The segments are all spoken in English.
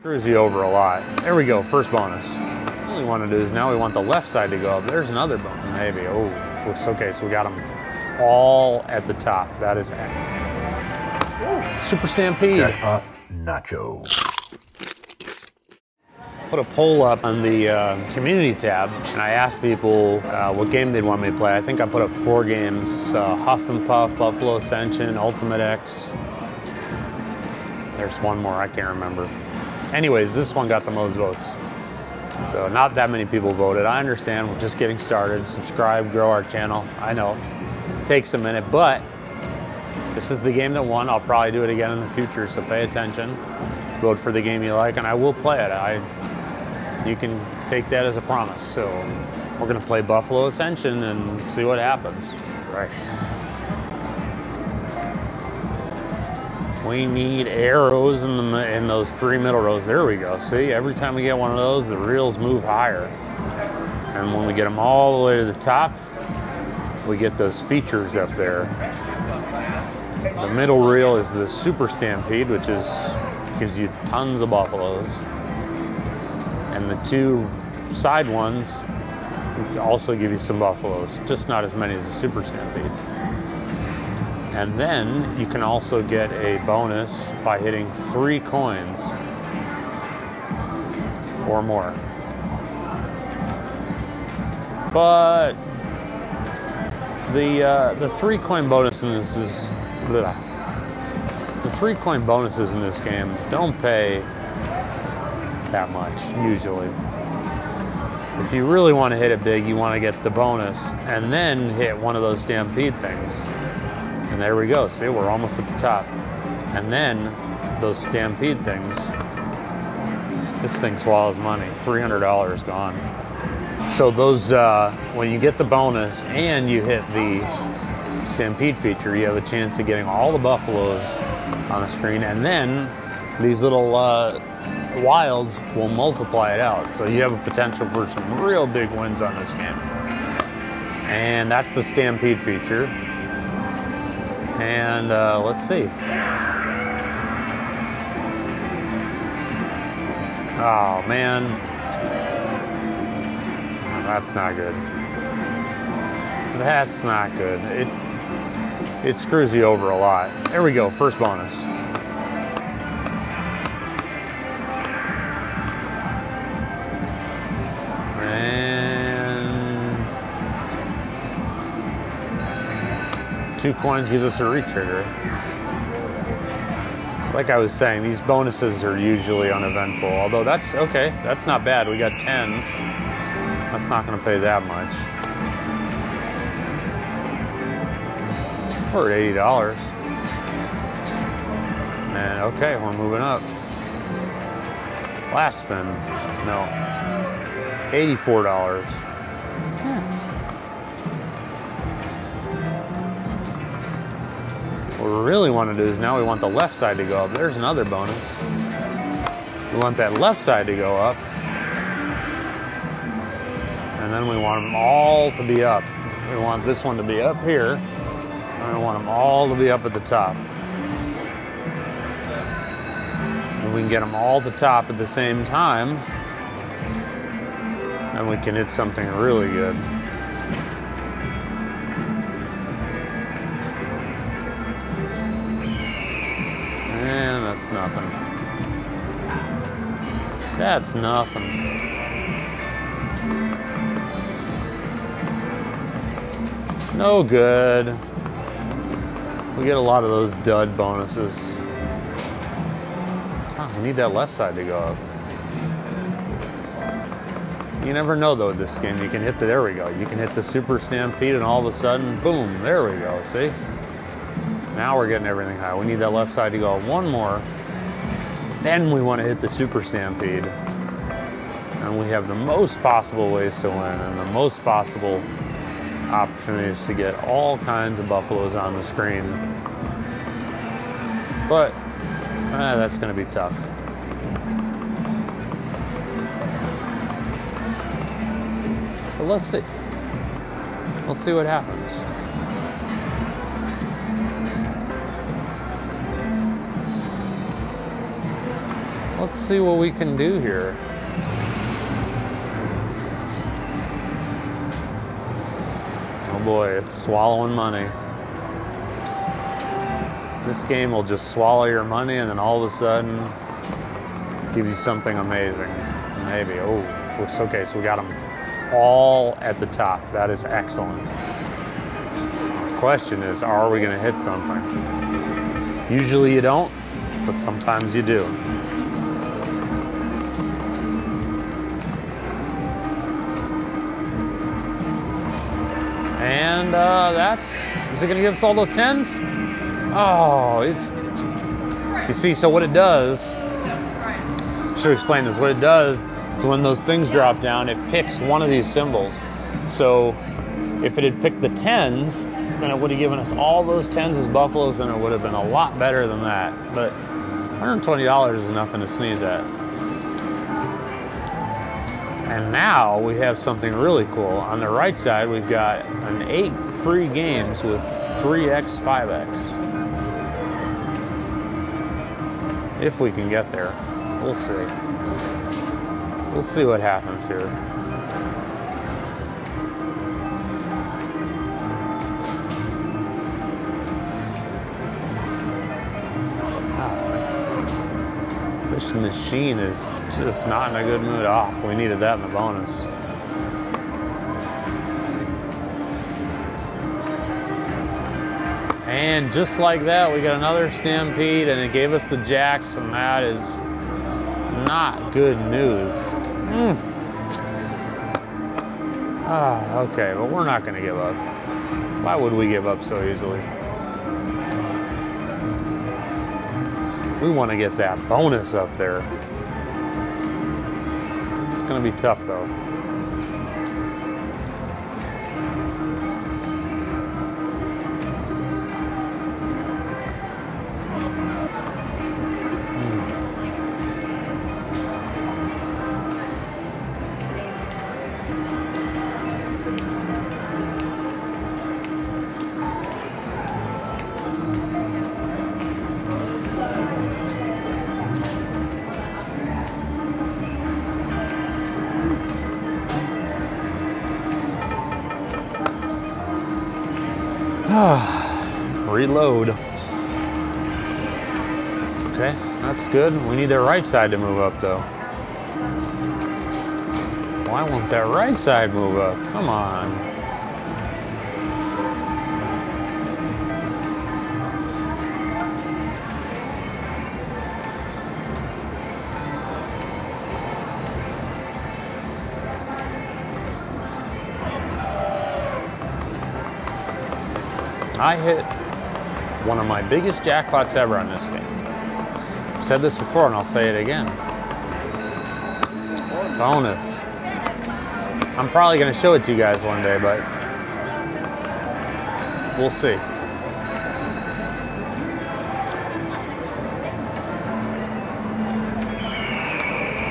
Screws you over a lot. There we go, first bonus. All we want to do is now we want the left side to go up. There's another bonus, maybe. Oh, okay, so we got them all at the top. That is it. Super Stampede. Jackpot Nacho. Put a poll up on the uh, community tab, and I asked people uh, what game they'd want me to play. I think I put up four games, uh, Huff and Puff, Buffalo Ascension, Ultimate X. There's one more, I can't remember. Anyways, this one got the most votes. So not that many people voted. I understand, we're just getting started. Subscribe, grow our channel. I know, takes a minute, but this is the game that won. I'll probably do it again in the future, so pay attention. Vote for the game you like, and I will play it. I, you can take that as a promise. So we're gonna play Buffalo Ascension and see what happens. Right. We need arrows in, the, in those three middle rows. There we go. See, every time we get one of those, the reels move higher. And when we get them all the way to the top, we get those features up there. The middle reel is the Super Stampede, which is gives you tons of buffaloes. And the two side ones also give you some buffaloes, just not as many as the Super Stampede. And then you can also get a bonus by hitting three coins or more. But the uh, the three coin bonus in this is blah. the three coin bonuses in this game don't pay that much usually. If you really want to hit it big, you want to get the bonus and then hit one of those stampede things. And there we go. See, we're almost at the top. And then those stampede things. This thing swallows money. $300 gone. So those, uh, when you get the bonus and you hit the stampede feature, you have a chance of getting all the buffaloes on the screen. And then these little uh, wilds will multiply it out. So you have a potential for some real big wins on this game. And that's the stampede feature. And uh, let's see. Oh man, that's not good. That's not good. It it screws you over a lot. There we go, first bonus. And two coins gives us a retrigger. Like I was saying, these bonuses are usually uneventful. Although that's okay, that's not bad. We got tens. That's not gonna pay that much. We're at $80. And okay, we're moving up. Last spin, no. $84. We really want to do is now we want the left side to go up. There's another bonus. We want that left side to go up. And then we want them all to be up. We want this one to be up here. And we want them all to be up at the top. And we can get them all the top at the same time. And we can hit something really good. That's nothing. No good. We get a lot of those dud bonuses. Oh, we need that left side to go up. You never know though with this game. You can hit the, there we go. You can hit the super stampede and all of a sudden, boom, there we go, see? Now we're getting everything high. We need that left side to go up one more. Then we want to hit the super stampede. And we have the most possible ways to win and the most possible opportunities to get all kinds of buffaloes on the screen. But ah, that's going to be tough. But let's see. Let's see what happens. Let's see what we can do here. Oh boy, it's swallowing money. This game will just swallow your money and then all of a sudden give you something amazing. Maybe. Oh, it's okay. So we got them all at the top. That is excellent. Question is, are we going to hit something? Usually you don't, but sometimes you do. And uh, that's, is it to give us all those tens? Oh, it's, you see, so what it does, should explain this, what it does is when those things drop down, it picks one of these symbols. So if it had picked the tens, then it would have given us all those tens as buffaloes and it would have been a lot better than that. But $120 is nothing to sneeze at. And now we have something really cool. On the right side, we've got an eight free games with 3x, 5x. If we can get there, we'll see. We'll see what happens here. This machine is just not in a good mood. Oh, we needed that in the bonus. And just like that, we got another stampede and it gave us the jacks and that is not good news. Mm. Ah, okay, but we're not gonna give up. Why would we give up so easily? We want to get that bonus up there. It's going to be tough though. Reload. Okay, that's good. We need the right side to move up though. Oh, Why won't that right side move up? Come on. I hit one of my biggest jackpots ever on this game. I've said this before and I'll say it again. Bonus. I'm probably going to show it to you guys one day, but we'll see.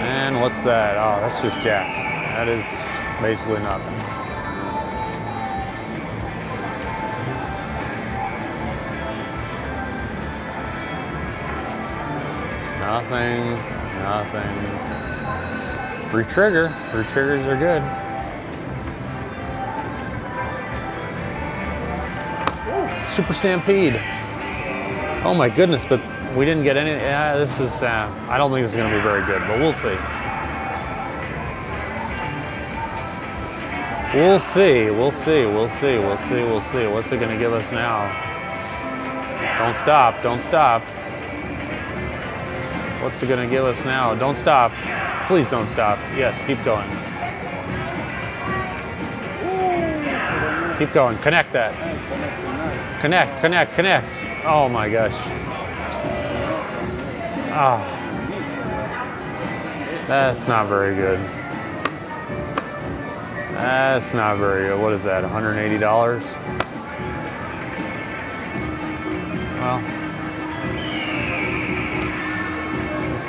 And what's that? Oh, that's just jacks. That is basically nothing. Nothing, nothing. Retrigger, retriggers are good. Super Stampede. Oh my goodness, but we didn't get any, yeah, this is, uh, I don't think this is gonna be very good, but we'll see. We'll see, we'll see, we'll see, we'll see, we'll see. What's it gonna give us now? Don't stop, don't stop. What's it gonna give us now? Don't stop. Please don't stop. Yes, keep going. Keep going. Connect that. Connect, connect, connect. Oh my gosh. Ah. That's not very good. That's not very good. What is that, $180?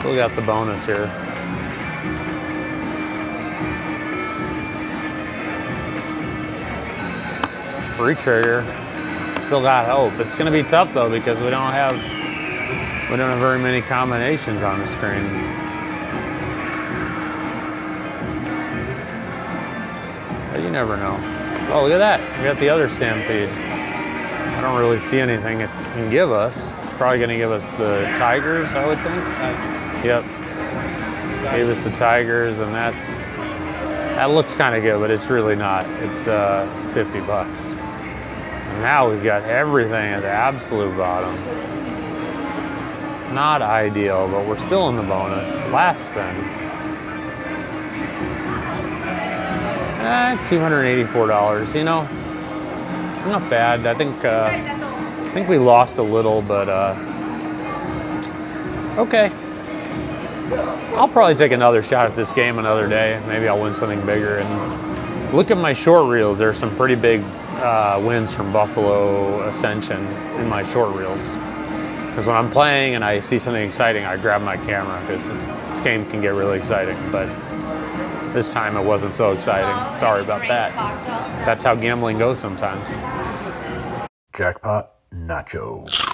Still got the bonus here. Retrigger. Still got hope. It's going to be tough though because we don't have we don't have very many combinations on the screen. But you never know. Oh, look at that. We got the other Stampede. I don't really see anything it can give us. It's probably going to give us the Tigers, I would think. Yep. Gave us the tigers, and that's that looks kind of good, but it's really not. It's uh, 50 bucks. And now we've got everything at the absolute bottom. Not ideal, but we're still in the bonus. Last spin. Eh, $284, you know, not bad. I think, uh, I think we lost a little, but, uh, okay. I'll probably take another shot at this game another day. Maybe I'll win something bigger. And look at my short reels. There's some pretty big uh, wins from Buffalo Ascension in my short reels. Because when I'm playing and I see something exciting, I grab my camera because this game can get really exciting. But this time it wasn't so exciting. Sorry about that. That's how gambling goes sometimes. Jackpot Nacho.